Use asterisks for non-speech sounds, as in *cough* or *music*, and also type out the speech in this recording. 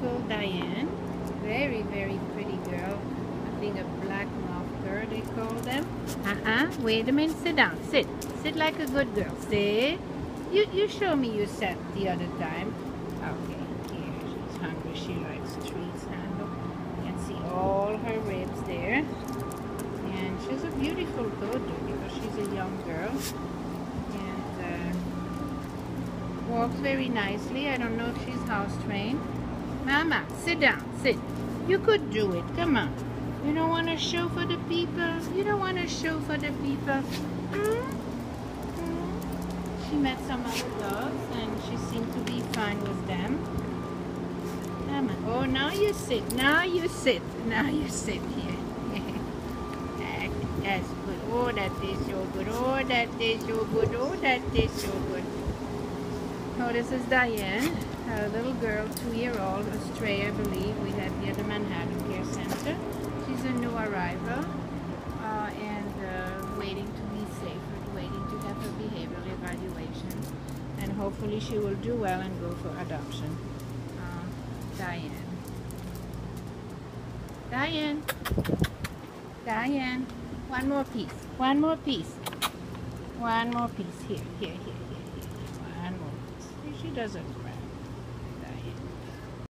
beautiful Diana. Very, very pretty girl. I think a black girl they call them. Uh-uh. Wait a minute. Sit down. Sit. Sit like a good girl. Sit. You, you show me you sat the other time. Okay. Here. She's hungry. She likes treats. And look. You can see all her ribs there. And she's a beautiful daughter because she's a young girl. And uh, walks very nicely. I don't know if she's house trained. Mama, sit down. Sit. You could do it. Come on. You don't want to show for the people? You don't want to show for the people? Hmm? Hmm? She met some other dogs and she seemed to be fine with them. On. Oh, now you sit. Now you sit. Now you sit here. *laughs* That's good. Oh, that is so good. Oh, that is so good. Oh, that is so good. This is Diana, a little girl, two-year-old, stray, I believe. We have here the Manhattan Care Center. She's a new arrival uh, and uh, waiting to be safe, waiting to have her behavioral evaluation. And hopefully she will do well and go for adoption. Uh, Diana. Diana. Diana. One more piece. One more piece. One more piece. Here, here, here, here, doesn't matter.